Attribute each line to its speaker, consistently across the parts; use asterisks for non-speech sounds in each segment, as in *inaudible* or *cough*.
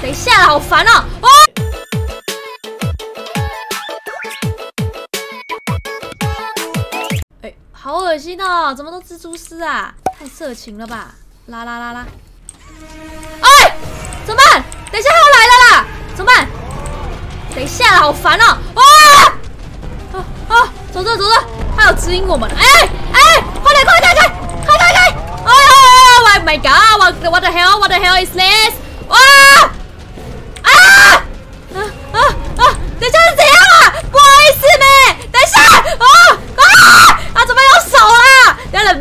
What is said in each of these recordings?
Speaker 1: 等一下啦，好烦哦！哦，哎，好恶心哦！怎么都蜘蛛丝啊？太色情了吧！啦啦啦啦！哎，怎么办？等一下，他要来了啦！怎么办？等一下啦，好烦哦！啊！啊啊！走着走着，他要指引我们！哎哎，快点快点快快快快！哎呀！Oh my God！What the hell？What the hell is this？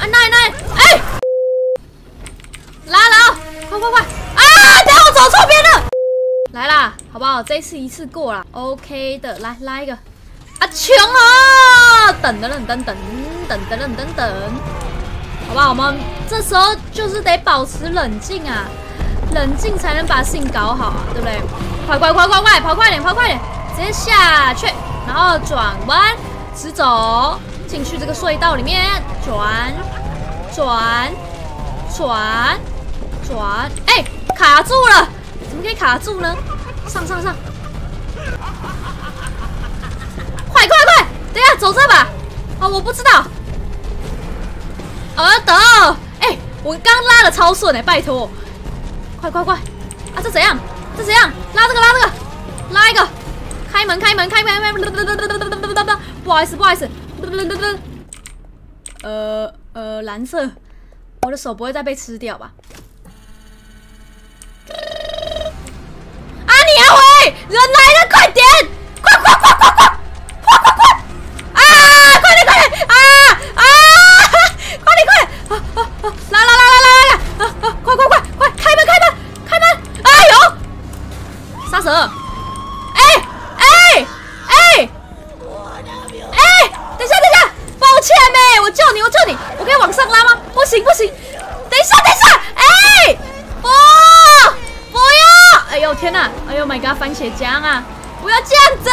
Speaker 1: 啊奶奶！哎！拉拉！快快快！啊！等我走错边了！来啦，好不好？这次一次过了，OK 的。来拉一个！啊穷啊！等等等等等等等等等等。好吧，我们这时候就是得保持冷静啊，冷静才能把事情搞好啊，对不对？快快快快快，跑快点，跑快点，直接下去，然后转弯，直走进去这个隧道里面，转转转转，哎，卡住了，怎么可以卡住呢？上上上，快快快，等下走这吧。哦，我不知道。尔等，哎，我刚拉的超顺哎，拜托，快快快！啊，这怎样？这怎样？拉这个，拉这个，拉一个，开门，开门，开门，开门！不好意思，不好意思，噔噔噔噔呃呃，蓝色，我的手不会再被吃掉吧？啊，你阿伟，人来了，快点，快快快快快，快快快！啊，快点快点，啊啊！快点快点！啊啊啊！来了不行！等一下等一下！哎！不不要！哎呦天哪！哎呦 my god！番茄酱啊！不要这样子！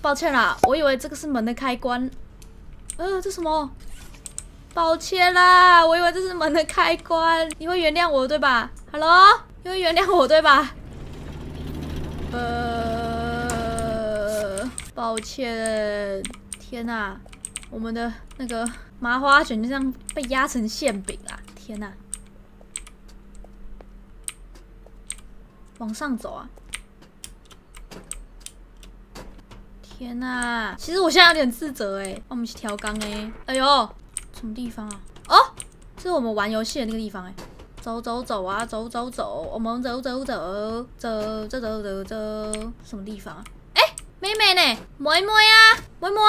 Speaker 1: 抱歉啦，我以为这个是门的开关。呃，这什么？抱歉啦，我以为这是门的开关。你会原谅我对吧？Hello，你会原谅我对吧？呃，抱歉。天哪，我们的那个麻花卷就这样被压成馅饼啦！天哪，往上走啊！天呐，其实我现在有点自责哎，我们去调缸哎，哎呦，什么地方啊？哦，这是我们玩游戏的那个地方哎，走走走啊，走走走，我们走走走。走走走走走，什么地方啊？哎，妹妹呢？妹妹啊，妹妹？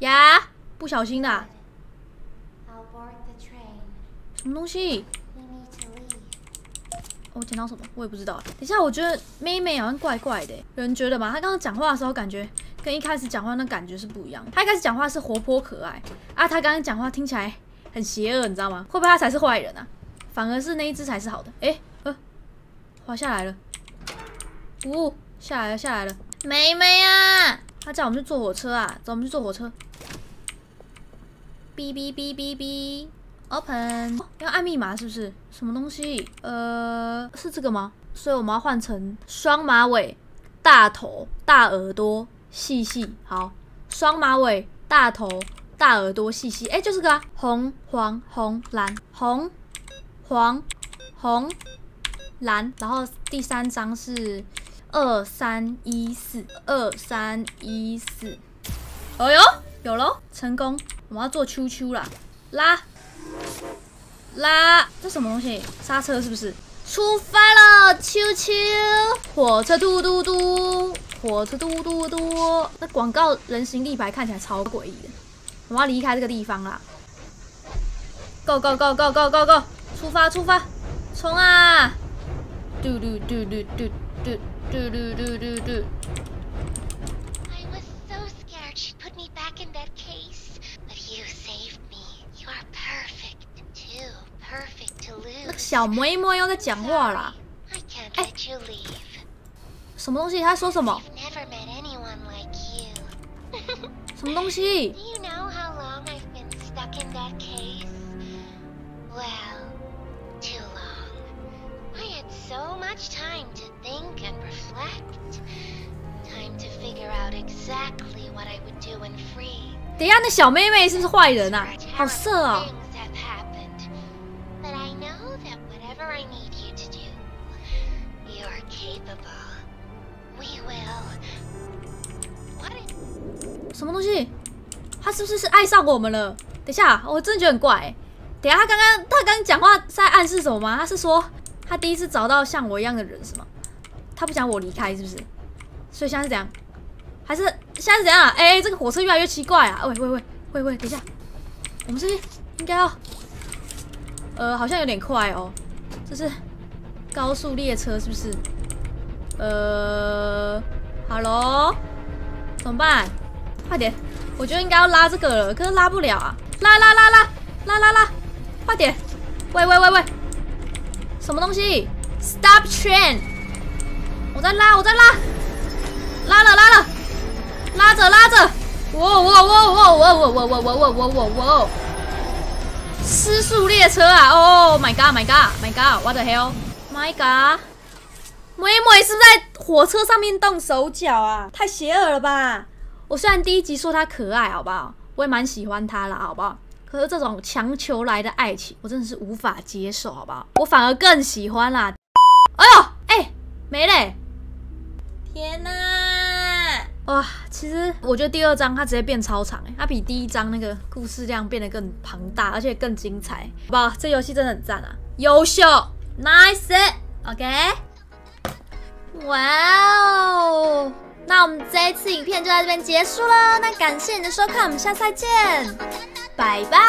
Speaker 1: 呀，不小心的，什么东西？我捡到什么？我也不知道。等一下，我觉得妹妹好像怪怪的，有人觉得吗？她刚刚讲话的时候，感觉跟一开始讲话那感觉是不一样。她一开始讲话是活泼可爱啊，她刚刚讲话听起来很邪恶，你知道吗？会不会她才是坏人啊？反而是那一只才是好的。哎，呃，滑下来了，呜，下来了，下来了，妹妹啊！他叫我们去坐火车啊，走，我们去坐火车。哔哔哔哔哔。Open，要按密码是不是？什么东西？呃，是这个吗？所以我们要换成双马尾、大头、大耳朵、细细。好，双马尾、大头、大耳朵、细细。哎，就这个啊，红黄红蓝红黄红蓝。然后第三张是二三一四二三一四。哦呦，有喽，成功！我们要做秋秋啦，拉。拉，这什么东西？刹车是不是？出发了，秋秋，火车嘟嘟嘟，火车嘟嘟嘟。那广告人形立牌看起来超诡异的。我们要离开这个地方啦！Go go go go go go go！出发出发，冲啊！嘟嘟嘟嘟嘟
Speaker 2: I was so scared she'd put me back in that case, but you saved me. You are perfect, too perfect to lose. i can't let you leave.
Speaker 1: 什么东西？他说什么
Speaker 2: ？Never met anyone like you. *laughs*
Speaker 1: 什么东西
Speaker 2: ？Do you know how long I've been stuck in that case? Well, too long. I had so much time. Reflect. Time to figure out exactly what I would do when free.
Speaker 1: 等一下，那小妹妹是不是坏人啊？好色哦
Speaker 2: ！things have happened. But I know that whatever I need you to do, you're capable.
Speaker 1: 什么东西？他是不是是爱上我们了？等一下，我真的觉得很怪、欸。等一下，他刚刚他刚刚讲话在暗示什么吗？他是说他第一次找到像我一样的人是吗？他不想我离开是不是？所以现在是怎样？还是现在是怎样啊？哎、这个火车越来越奇怪啊！喂喂喂喂喂，等一下，我们这边应该要，呃，好像有点快哦。这是高速列车是不是？呃，Hello，怎么办？快点！我觉得应该要拉这个了，可是拉不了啊！拉拉拉拉拉拉拉，快点！喂喂喂喂，什么东西？Stop train！我在拉，我在拉，拉了拉了，拉着拉着！哇哇哇哇哇哇哇哇哇哇哇哇哇！失速列车啊！Oh my god my god my god what the hell my god！妹妹是不是在火车上面动手脚啊？太邪恶了吧！我虽然第一集说她可爱，好不好？我也蛮喜欢她啦，好不好？可是这种强求来的爱情，我真的是无法接受，好不好？我反而更喜欢啦。哎呦，哎、没嘞！哇，其实我觉得第二章它直接变超长，哎，它比第一章那个故事量变得更庞大，而且更精彩，好不好？这游戏真的很赞啊，优秀，nice，OK。哇哦！那我们这一次影片就在这边结束了，那感谢你的收看，我们下次再见，拜拜。